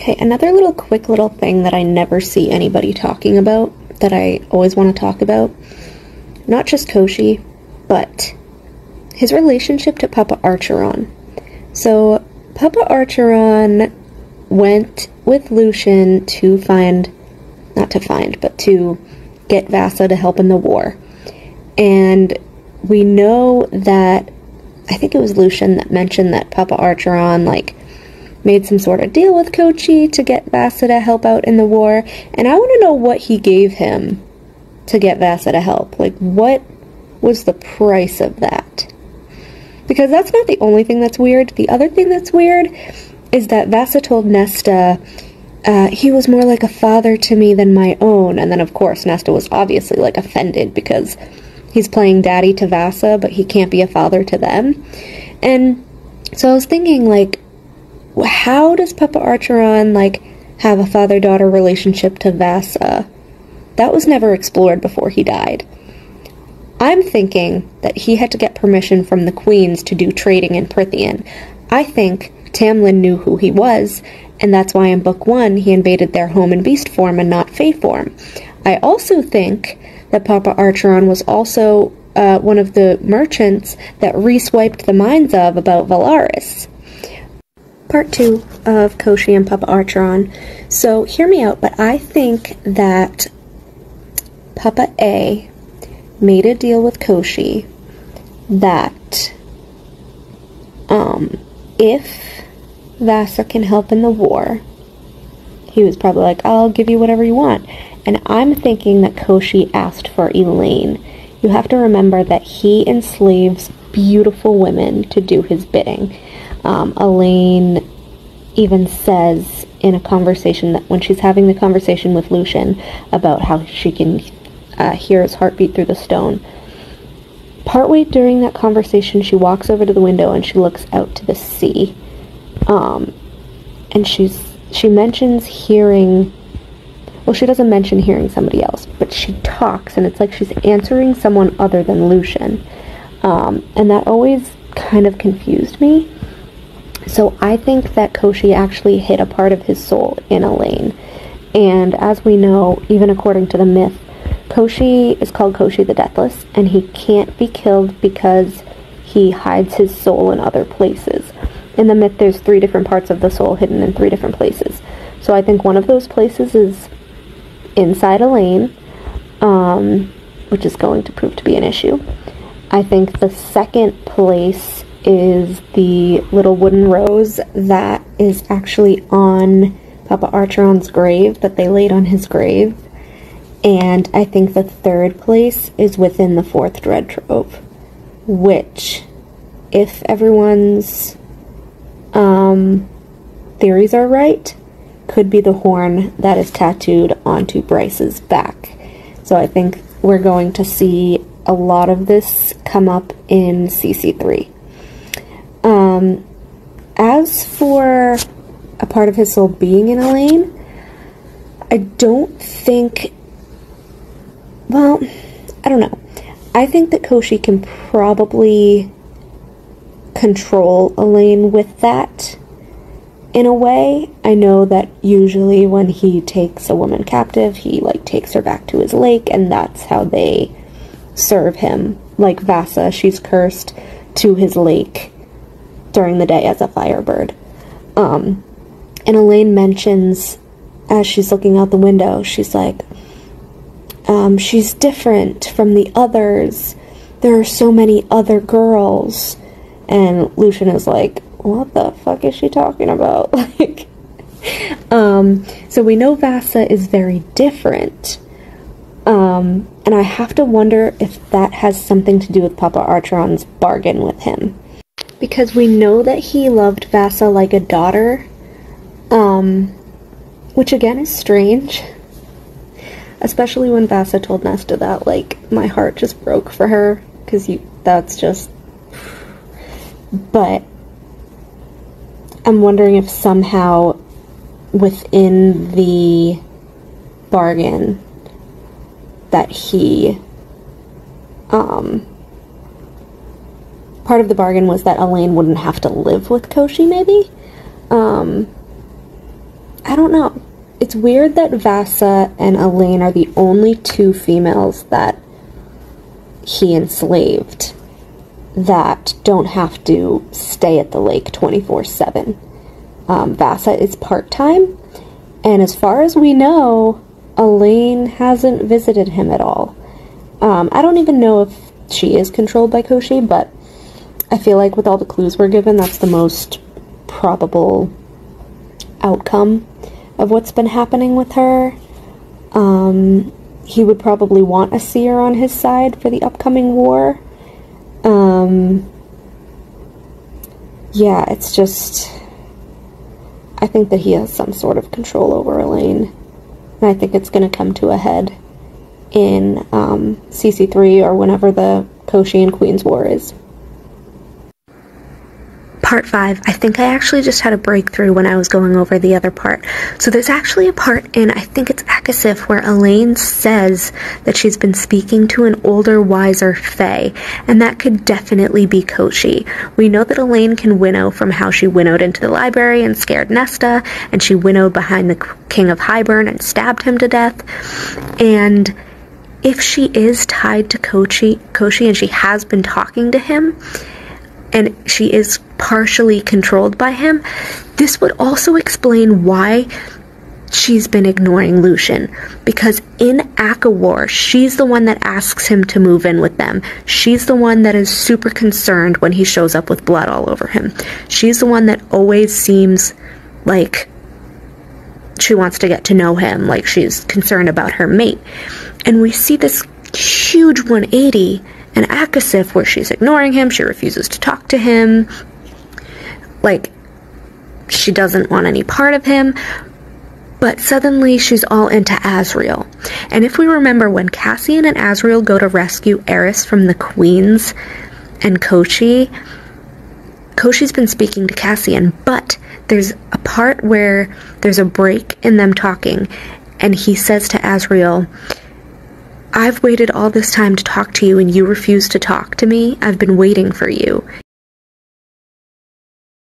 Okay, another little quick little thing that I never see anybody talking about that I always want to talk about. Not just Koschei, but his relationship to Papa Archeron. So, Papa Archeron went with Lucien to find, not to find, but to get Vassa to help in the war. And we know that, I think it was Lucien that mentioned that Papa Archeron, like, made some sort of deal with Koschei to get Vassa to help out in the war, and I want to know what he gave him to get Vassa to help. Like, what was the price of that? Because that's not the only thing that's weird. The other thing that's weird is that Vassa told Nesta uh, he was more like a father to me than my own, and then of course Nesta was obviously like offended because he's playing daddy to Vassa, but he can't be a father to them. And so I was thinking, like, how does Papa Archeron like have a father-daughter relationship to Vassa? That was never explored before he died. I'm thinking that he had to get permission from the queens to do trading in Prythian. I think Tamlin knew who he was, and that's why in book one he invaded their home in beast form and not fae form. I also think that Papa Archeron was also uh, one of the merchants that re-swiped the minds of about Velaris part two of Koschei and Papa Archeron. So hear me out, but I think that Papa A made a deal with Koschei that um, if Vassa can help in the war, he was probably like, I'll give you whatever you want. And I'm thinking that Koschei asked for Elain. You have to remember that he enslaves beautiful women to do his bidding. Um, Elain even says in a conversation that when she's having the conversation with Lucien about how she can uh, hear his heartbeat through the stone. Partway during that conversation, she walks over to the window and she looks out to the sea. Um, and she's she mentions hearing. Well, she doesn't mention hearing somebody else, but she talks, and it's like she's answering someone other than Lucien Um, and that always kind of confused me so I think that Koschei actually hid a part of his soul in Elain. And as we know, even according to the myth, Koschei is called Koschei the Deathless, and he can't be killed because he hides his soul in other places. In the myth, there's three different parts of the soul hidden in three different places. So I think one of those places is inside Elain, um, which is going to prove to be an issue. I think the second place is the little wooden rose that is actually on Papa Archeron's grave, that they laid on his grave. And I think the third place is within the fourth dread trove, which, if everyone's um, theories are right, could be the horn that is tattooed onto Bryce's back. So I think we're going to see a lot of this come up in CC3. Um, as for a part of his soul being in Elain, I don't think. Well, I don't know. I think that Koschei can probably control Elain with that in a way. I know that usually when he takes a woman captive, he like takes her back to his lake and that's how they serve him. Like Vassa, she's cursed to his lake during the day as a firebird. Um, and Elain mentions as she's looking out the window, she's like, um, she's different from the others. There are so many other girls. And Lucien is like, what the fuck is she talking about? like, um, so we know Vassa is very different. Um, and I have to wonder if that has something to do with Papa Archeron's bargain with him because we know that he loved Vassa like a daughter, um, which again is strange. Especially when Vassa told Nesta that, like, my heart just broke for her, because you, that's just. But I'm wondering if somehow within the bargain that he um part of the bargain was that Elain wouldn't have to live with Koschei, maybe? Um, I don't know. It's weird that Vassa and Elain are the only two females that he enslaved that don't have to stay at the lake 24 7. Um, Vassa is part time, and as far as we know, Elain hasn't visited him at all. Um, I don't even know if she is controlled by Koschei, but I feel like with all the clues we're given, that's the most probable outcome of what's been happening with her. Um, he would probably want a seer on his side for the upcoming war. Um, yeah, it's just. I think that he has some sort of control over Elain. And I think it's going to come to a head in um, CC3 or whenever the Koschei and Queen's War is. Part 5, I think I actually just had a breakthrough when I was going over the other part. So there's actually a part in, I think it's ACOSF, where Elain says that she's been speaking to an older, wiser Fae, and that could definitely be Koschei. We know that Elain can winnow from how she winnowed into the library and scared Nesta, and she winnowed behind the King of Hybern and stabbed him to death. And if she is tied to Koschei, Koschei and she has been talking to him, and she is partially controlled by him, this would also explain why she's been ignoring Lucien Because in ACOWAR, she's the one that asks him to move in with them. She's the one that is super concerned when he shows up with blood all over him. She's the one that always seems like she wants to get to know him, like she's concerned about her mate. And we see this huge 180 in ACOSF where she's ignoring him, she refuses to talk to him, like she doesn't want any part of him. But suddenly she's all into Azriel. And if we remember when Cassian and Azriel go to rescue Eris from the Queens and Koschei, Koschei's been speaking to Cassian, but there's a part where there's a break in them talking, and he says to Azriel, I've waited all this time to talk to you and you refuse to talk to me. I've been waiting for you.